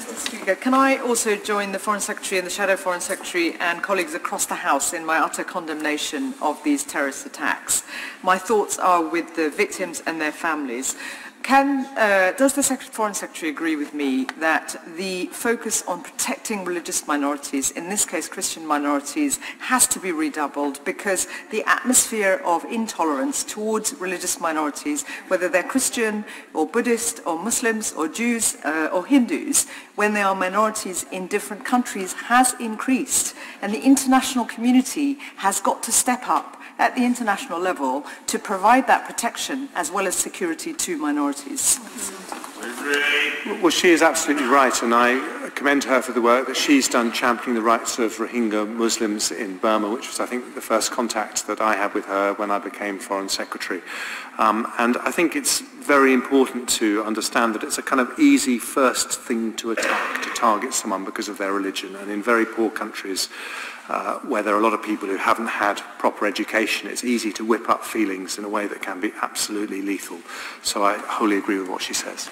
Mr. Speaker, can I also join the Foreign Secretary and the Shadow Foreign Secretary and colleagues across the House in my utter condemnation of these terrorist attacks? My thoughts are with the victims and their families. Can, uh, does the Secretary, Foreign Secretary agree with me that the focus on protecting religious minorities, in this case Christian minorities, has to be redoubled because the atmosphere of intolerance towards religious minorities, whether they're Christian or Buddhist or Muslims or Jews uh, or Hindus, when they are minorities in different countries has increased. And the international community has got to step up at the international level to provide that protection as well as security to minorities. Well, she is absolutely right, and I commend her for the work that she's done championing the rights of Rohingya Muslims in Burma, which was, I think, the first contact that I had with her when I became Foreign Secretary. Um, and I think it's very important to understand that it's a kind of easy first thing to attack, to target someone because of their religion. And in very poor countries, uh, where there are a lot of people who haven't had proper education, it's easy to whip up feelings in a way that can be absolutely lethal. So I wholly agree with what she says.